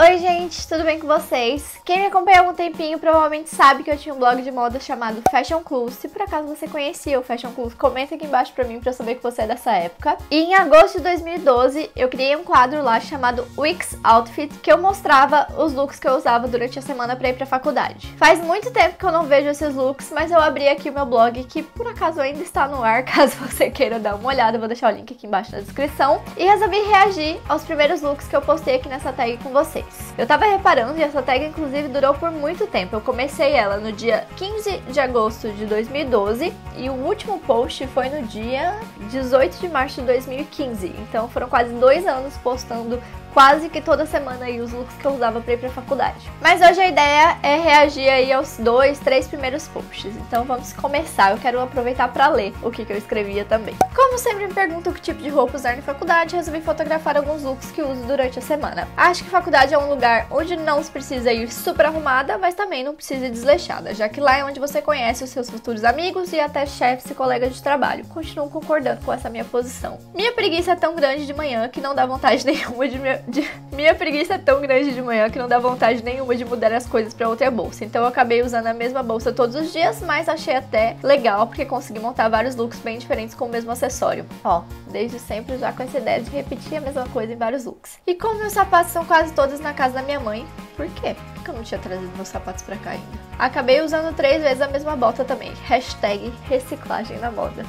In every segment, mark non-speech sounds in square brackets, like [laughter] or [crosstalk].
Oi gente, tudo bem com vocês? Quem me acompanha há algum tempinho provavelmente sabe que eu tinha um blog de moda chamado Fashion Clues. Se por acaso você conhecia o Fashion Clues, comenta aqui embaixo pra mim pra eu saber que você é dessa época. E em agosto de 2012 eu criei um quadro lá chamado Weeks Outfit, que eu mostrava os looks que eu usava durante a semana pra ir pra faculdade. Faz muito tempo que eu não vejo esses looks, mas eu abri aqui o meu blog, que por acaso ainda está no ar, [laughs] caso você queira dar uma olhada, eu vou deixar o link aqui embaixo na descrição. E resolvi reagir aos primeiros looks que eu postei aqui nessa tag com vocês. Eu tava reparando e essa tag inclusive durou por muito tempo. Eu comecei ela no dia 15 de agosto de 2012 e o último post foi no dia 18 de março de 2015. Então foram quase dois anos postando quase que toda semana aí os looks que eu usava para ir pra faculdade. Mas hoje a ideia é reagir aí aos dois, três primeiros posts. Então vamos começar. Eu quero aproveitar para ler o que, que eu escrevia também. Como sempre me perguntam que tipo de roupa usar na faculdade, resolvi fotografar alguns looks que uso durante a semana. Acho que faculdade é um lugar onde não se precisa ir super arrumada, mas também não precisa ir desleixada, já que lá é onde você conhece os seus futuros amigos e até chefes e colegas de trabalho. Continuo concordando com essa minha posição. Minha preguiça é tão grande de manhã que não dá vontade [laughs] nenhuma de me de... Minha preguiça é tão grande de manhã que não dá vontade nenhuma de mudar as coisas para outra bolsa. Então eu acabei usando a mesma bolsa todos os dias, mas achei até legal porque consegui montar vários looks bem diferentes com o mesmo acessório. Ó, desde sempre já com essa ideia de repetir a mesma coisa em vários looks. E como meus sapatos são quase todos na casa da minha mãe, por quê? Porque eu não tinha trazido meus sapatos pra cá ainda. Acabei usando três vezes a mesma bota também. Hashtag reciclagem na moda.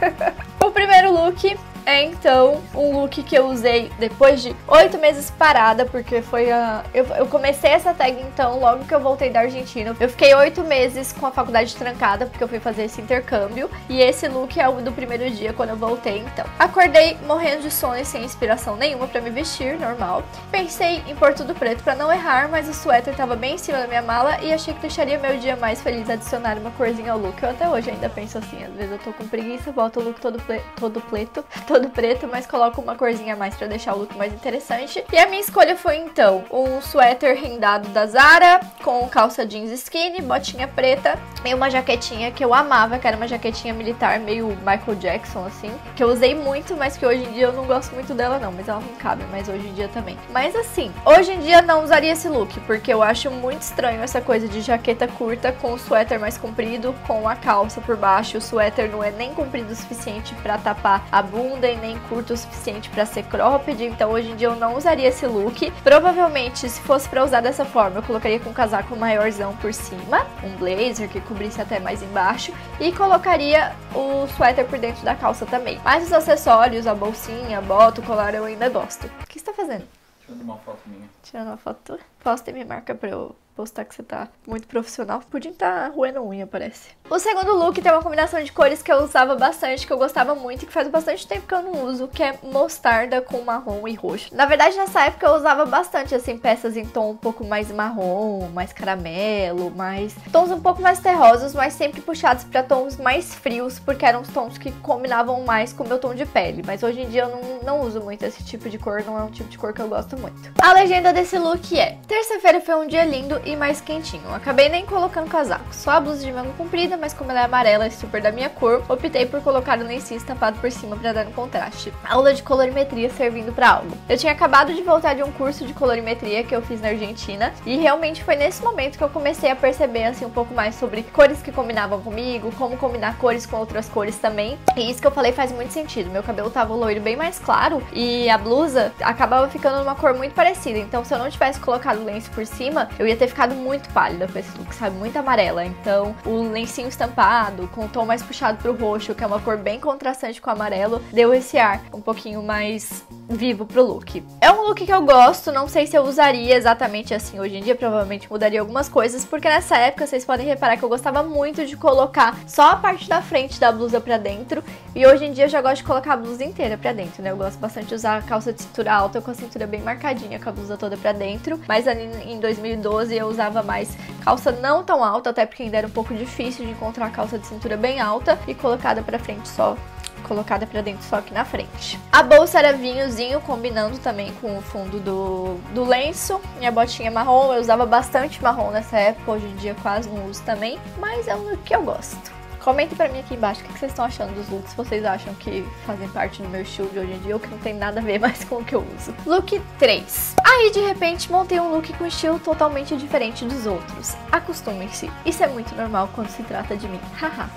[laughs] o primeiro look é então um look que eu usei depois de oito meses parada, porque foi a. Eu, eu, comecei essa tag então logo que eu voltei da Argentina. Eu fiquei oito meses com a faculdade trancada, porque eu fui fazer esse intercâmbio. E esse look é o do primeiro dia quando eu voltei, então. Acordei morrendo de sono e sem inspiração nenhuma para me vestir, normal. Pensei em pôr tudo preto para não errar, mas o suéter tava bem em cima da minha mala e achei que deixaria meu dia mais feliz adicionar uma corzinha ao look. Eu até hoje ainda penso assim, às vezes eu tô com preguiça, boto o look todo, ple todo preto, [laughs] todo preto, mas coloco uma corzinha a mais para deixar o look mais interessante. E a minha escolha foi então um suéter rendado da Zara com calça jeans skinny, botinha preta e uma jaquetinha que eu amava, que era uma jaquetinha militar meio Michael Jackson assim, que eu usei muito, mas que hoje em dia eu não gosto muito dela não, mas ela não cabe mais hoje em dia também. Mas assim, hoje em dia não usaria esse look, porque eu acho muito estranho essa coisa de jaqueta curta com o suéter mais comprido, com a calça por baixo, o suéter não é nem comprido o suficiente para tapar a bunda e nem curto o suficiente para ser cropped, então hoje em dia eu não usaria esse look. Provavelmente, se fosse para usar dessa forma, eu colocaria com um casaco maiorzão por cima, um blazer que cobrisse até mais embaixo, e colocaria o suéter por dentro da calça também. Mas os acessórios, a bolsinha, a bota, o colar eu ainda gosto. O que você tá fazendo? Tirando uma foto minha. Tirando uma foto? Posta e me marca pra eu postar que você tá muito profissional. Estar tá roendo unha, parece. O segundo look tem uma combinação de cores que eu usava bastante, que eu gostava muito e que faz bastante tempo que eu não uso, que é mostarda com marrom e roxo. Na verdade, nessa época eu usava bastante, assim, peças em tom um pouco mais marrom, mais caramelo, mais... Tons um pouco mais terrosos, mas sempre puxados para tons mais frios, porque eram os tons que combinavam mais com o meu tom de pele. Mas hoje em dia eu não, não uso muito esse tipo de cor, não é um tipo de cor que eu gosto muito. A legenda desse look é... Terça-feira foi um dia lindo e mais quentinho. Acabei nem colocando casaco, só a blusa de manga comprida, mas como ela é amarela e super da minha cor, optei por colocar o lencinho estampado por cima para dar um contraste. Aula de colorimetria servindo para algo. Eu tinha acabado de voltar de um curso de colorimetria que eu fiz na Argentina e realmente foi nesse momento que eu comecei a perceber assim um pouco mais sobre cores que combinavam comigo, como combinar cores com outras cores também. E isso que eu falei faz muito sentido. Meu cabelo tava loiro bem mais claro e a blusa acabava ficando numa cor muito parecida. Então se eu não tivesse colocado o lenço por cima, eu ia ter ficado muito pálida com esse look, sabe? Muito amarela. Então, o lencinho estampado, com o tom mais puxado pro roxo, que é uma cor bem contrastante com o amarelo, deu esse ar um pouquinho mais vivo pro look. É um look que eu gosto, não sei se eu usaria exatamente assim hoje em dia, provavelmente mudaria algumas coisas, porque nessa época vocês podem reparar que eu gostava muito de colocar só a parte da frente da blusa pra dentro, e hoje em dia eu já gosto de colocar a blusa inteira pra dentro, né? Eu gosto bastante de usar calça de cintura alta com a cintura bem marcadinha, com a blusa toda pra dentro, mas ali em 2012 eu usava mais calça não tão alta, até porque ainda era um pouco difícil de encontrar calça de cintura bem alta e colocada pra frente só colocada para dentro só aqui na frente. A bolsa era vinhozinho, combinando também com o fundo do, do lenço. Minha botinha marrom, eu usava bastante marrom nessa época, hoje em dia quase não uso também, mas é um look que eu gosto. Comentem pra mim aqui embaixo o que vocês estão achando dos looks. Se vocês acham que fazem parte do meu estilo de hoje em dia ou que não tem nada a ver [laughs] mais com o que eu uso. Look 3. Aí, de repente, montei um look com estilo totalmente diferente dos outros. Acostumem-se. Isso é muito normal quando se trata de mim. Haha.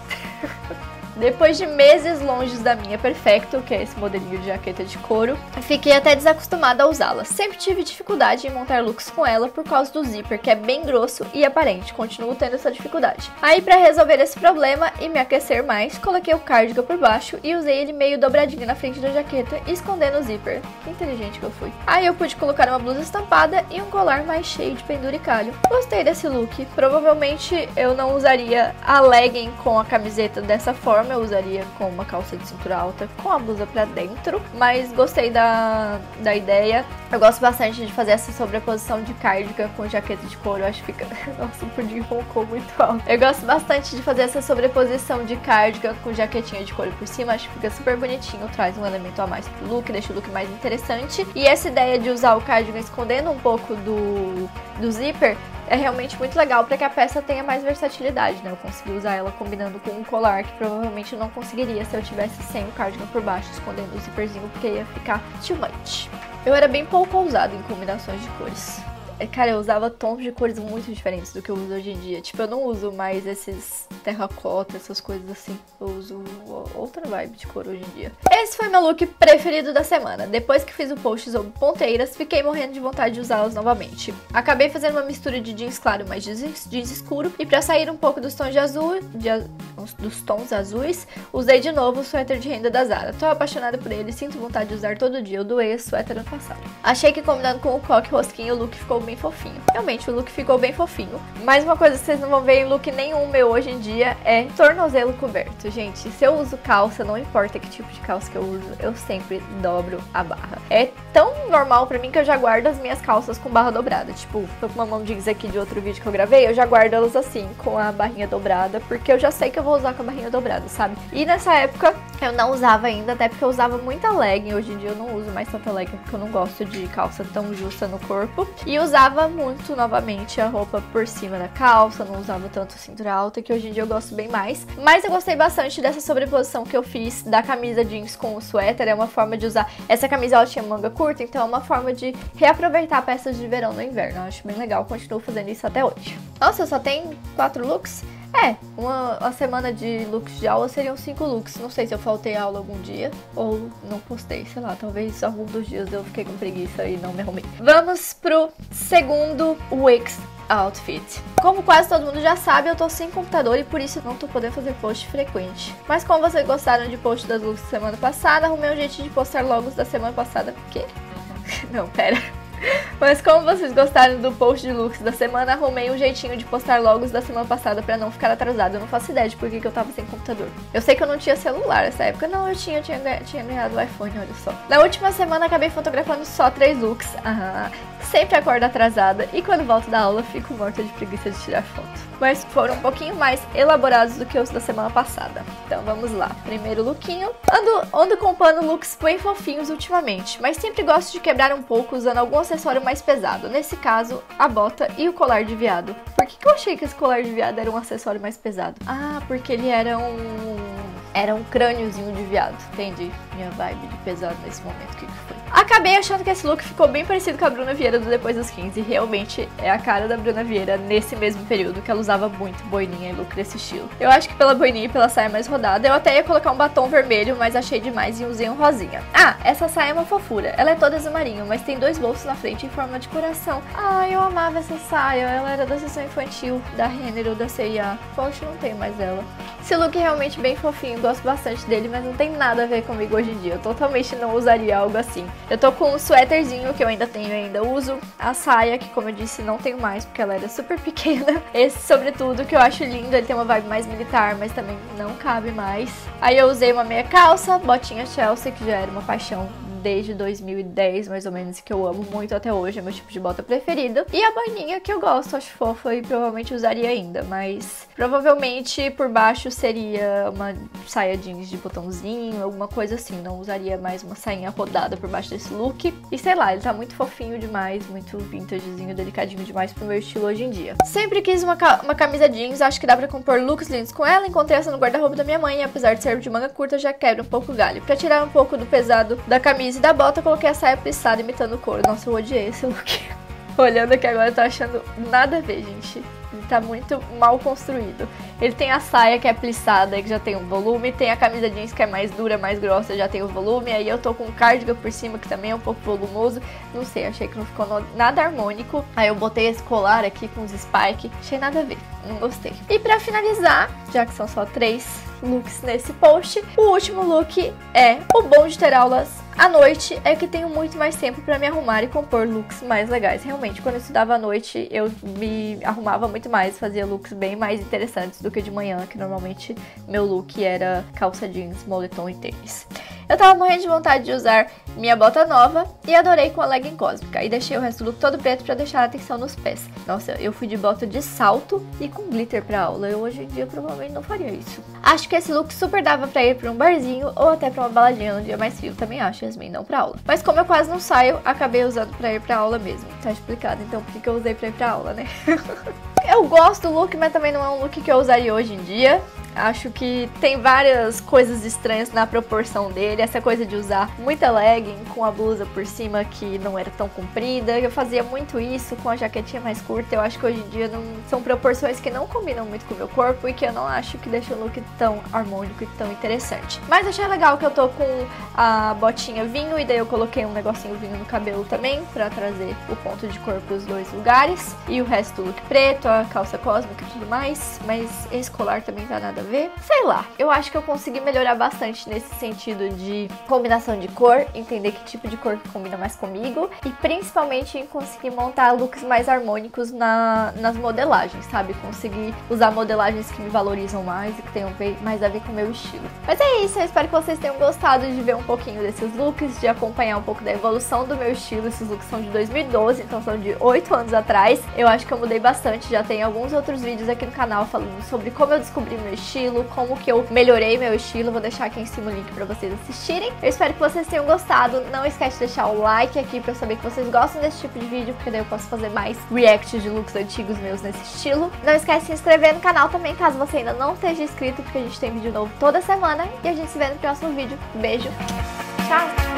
[laughs] Depois de meses longe da minha Perfecto, que é esse modelinho de jaqueta de couro, fiquei até desacostumada a usá-la. Sempre tive dificuldade em montar looks com ela por causa do zíper, que é bem grosso e aparente. Continuo tendo essa dificuldade. Aí, para resolver esse problema e me aquecer mais, coloquei o cardigan por baixo e usei ele meio dobradinho na frente da jaqueta, escondendo o zíper. Que inteligente que eu fui. Aí eu pude colocar uma blusa estampada e um colar mais cheio de penduricalho. Gostei desse look. Provavelmente eu não usaria a legging com a camiseta dessa forma, eu usaria com uma calça de cintura alta com a blusa pra dentro, mas gostei da, da ideia. Eu gosto bastante de fazer essa sobreposição de cardigan com jaqueta de couro, eu acho que fica... [laughs] Nossa, o pudim roncou muito alto. Eu gosto bastante de fazer essa sobreposição de cardigan com jaquetinha de couro por cima, acho que fica super bonitinho, traz um elemento a mais pro look, deixa o look mais interessante. E essa ideia de usar o cardigan escondendo um pouco do, do zíper é realmente muito legal para que a peça tenha mais versatilidade, né? Eu consegui usar ela combinando com um colar que provavelmente eu não conseguiria se eu tivesse sem o cardigan por baixo, escondendo o zíperzinho, porque ia ficar too much. Eu era bem pouco ousado em combinações de cores. É, cara, eu usava tons de cores muito diferentes do que eu uso hoje em dia. Tipo, eu não uso mais esses terracota, essas coisas assim. Eu uso outra vibe de cor hoje em dia. Esse foi meu look preferido da semana. Depois que fiz o post sobre ponteiras, fiquei morrendo de vontade de usá-las novamente. Acabei fazendo uma mistura de jeans claro mais jeans, jeans escuro. E pra sair um pouco dos tons de azul, de, dos tons azuis, usei de novo o suéter de renda da Zara. Tô apaixonada por ele, sinto vontade de usar todo dia. Eu doei esse suéter ano passado. Achei que combinando com o coque rosquinho, o look ficou bem fofinho. Realmente, o look ficou bem fofinho. Mais uma coisa que vocês não vão ver em look nenhum meu hoje em dia é tornozelo coberto. Gente, se eu uso calça, não importa que tipo de calça que eu uso, eu sempre dobro a barra. É tão normal pra mim que eu já guardo as minhas calças com barra dobrada. Tipo, tô com uma mão jeans aqui de outro vídeo que eu gravei, eu já guardo elas assim, com a barrinha dobrada, porque eu já sei que eu vou usar com a barrinha dobrada, sabe? E nessa época eu não usava ainda, até porque eu usava muita legging. Hoje em dia eu não uso mais tanta legging, porque eu não gosto de calça tão justa no corpo. E usava muito novamente a roupa por cima da calça, não usava tanto cintura alta, que hoje em dia eu gosto bem mais. Mas eu gostei bastante dessa sobreposição que eu fiz da camisa jeans com o suéter, é uma forma de usar. Essa camisa ela tinha manga curta, então é uma forma de reaproveitar peças de verão no inverno. Eu acho bem legal, continuo fazendo isso até hoje. Nossa, só tem quatro looks? É, uma, uma, semana de looks de aula seriam cinco looks. Não sei se eu faltei aula algum dia ou não postei, sei lá, talvez algum dos dias eu fiquei com preguiça e não me arrumei. Vamos pro segundo Wix outfit. Como quase todo mundo já sabe, eu tô sem computador e por isso não tô podendo fazer post frequente. Mas como vocês gostaram de post das looks da semana passada, arrumei um jeito de postar logos da semana passada. Quê? [laughs] Não, pera. Mas como vocês gostaram do post de looks da semana, arrumei um jeitinho de postar logos da semana passada para não ficar atrasado. Eu não faço ideia de por que, eu tava sem computador. Eu sei que eu não tinha celular nessa época. Não, eu tinha, tinha, tinha ganhado o iPhone, olha só. Na última semana acabei fotografando só três looks. Aham. Sempre acordo atrasada e quando volto da aula fico morta de preguiça de tirar foto. Mas foram um pouquinho mais elaborados do que os da semana passada. Então vamos lá. Primeiro lookinho. Ando, ando comprando looks bem fofinhos ultimamente, mas sempre gosto de quebrar um pouco usando algum acessório mais pesado. Nesse caso, a bota e o colar de viado. Por que, que eu achei que esse colar de viado era um acessório mais pesado? Ah, porque ele era um. Era um crâniozinho de viado. Entendi. Minha vibe de pesado nesse momento. Que, que foi? Acabei achando que esse look ficou bem parecido com a Bruna Vieira do Depois dos 15. Realmente é a cara da Bruna Vieira nesse mesmo período que ela usava muito boininha e look desse estilo. Eu acho que pela boininha e pela saia mais rodada, eu até ia colocar um batom vermelho, mas achei demais e usei um rosinha. Ah, essa saia é uma fofura. Ela é toda azul marinho, mas tem dois bolsos na frente em forma de coração. Ah, eu amava essa saia. Ela era da sessão infantil da Renner ou da CIA. Poxa, não tenho mais ela. Esse look é realmente bem fofinho, gosto bastante dele, mas não tem nada a ver comigo hoje em dia. Eu totalmente não usaria algo assim. Eu tô com um suéterzinho que eu ainda tenho ainda uso. A saia, que como eu disse, não tenho mais, porque ela era super [laughs] pequena. Esse, sobretudo, que eu acho lindo, ele tem uma vibe mais militar, mas também não cabe mais. Aí eu usei uma meia calça, botinha Chelsea, que já era uma paixão desde 2010, mais ou menos, que eu amo muito até hoje, é meu tipo de bota preferido. E a boininha que eu gosto, acho fofa e provavelmente usaria ainda, mas provavelmente por baixo seria uma saia jeans de botãozinho, alguma coisa assim. Não usaria mais uma sainha rodada por baixo desse look. E sei lá, ele tá muito fofinho demais, muito vintagezinho, delicadinho demais pro meu estilo hoje em dia. Sempre quis uma, uma camisa jeans, acho que dá pra compor looks lindos com ela. Encontrei essa no guarda-roupa da minha mãe e apesar de ser de manga curta, já quebra um pouco o galho. Pra tirar um pouco do pesado da camisa e da bota, coloquei a saia plissada imitando o couro. Nossa, eu odiei esse look. [laughs] Olhando aqui agora, eu tô achando nada a ver, gente. Ele tá muito mal construído. Ele tem a saia que é plissada, que já tem um volume, tem a camisa jeans que é mais dura, mais grossa, já tem o volume. Aí eu tô com um cardigan por cima que também é um pouco volumoso. Não sei, achei que não ficou nada harmônico. Aí eu botei esse colar aqui com os spike, achei nada a ver, não gostei. E para finalizar, já que são só três looks nesse post, o último look é o bom de ter aulas à noite é que tenho muito mais tempo para me arrumar e compor looks mais legais. Realmente, quando eu estudava à noite, eu me arrumava muito mais, fazia looks bem mais interessantes do que de manhã, que normalmente meu look era calça jeans, moletom e tênis. Eu tava morrendo de vontade de usar minha bota nova e adorei com a legging cósmica. E deixei o resto do look todo preto para deixar a atenção nos pés. Nossa, eu fui de bota de salto e com glitter pra aula. Eu hoje em dia provavelmente não faria isso. Acho que esse look super dava pra ir pra um barzinho ou até pra uma baladinha no dia mais frio. Também acho, Yasmin, não pra aula. Mas como eu quase não saio, acabei usando pra ir pra aula mesmo. Tá explicado então por que eu usei pra ir pra aula, né? [laughs] eu gosto do look, mas também não é um look que eu usaria hoje em dia. Acho que tem várias coisas estranhas na proporção dele. Essa coisa de usar muita com a blusa por cima que não era tão comprida. Eu fazia muito isso com a jaquetinha mais curta. Eu acho que hoje em dia não são proporções que não combinam muito com o meu corpo e que eu não acho que deixam o look tão harmônico e tão interessante. Mas achei legal que eu tô com a botinha vinho e daí eu coloquei um negocinho vinho no cabelo também para trazer o ponto de cor pros dois lugares. E o resto do look preto, a calça cósmica e tudo mais. Mas esse colar também tá nada a ver. Sei lá, eu acho que eu consegui melhorar bastante nesse sentido de combinação de cor, entender que tipo de cor que combina mais comigo e principalmente em conseguir montar looks mais harmônicos na, nas modelagens, sabe? Conseguir usar modelagens que me valorizam mais e que tenham mais a ver com o meu estilo. Mas é isso, eu espero que vocês tenham gostado de ver um pouquinho desses looks, de acompanhar um pouco da evolução do meu estilo. Esses looks são de 2012, então são de 8 anos atrás. Eu acho que eu mudei bastante, já tem alguns outros vídeos aqui no canal falando sobre como eu descobri meu estilo como que eu melhorei meu estilo. Vou deixar aqui em cima o link pra vocês assistirem. Eu espero que vocês tenham gostado. Não esquece de deixar o like aqui pra eu saber que vocês gostam desse tipo de vídeo, porque daí eu posso fazer mais reacts de looks antigos meus nesse estilo. Não esquece de se inscrever no canal também, caso você ainda não esteja inscrito, porque a gente tem vídeo novo toda semana. E a gente se vê no próximo vídeo. Beijo, tchau!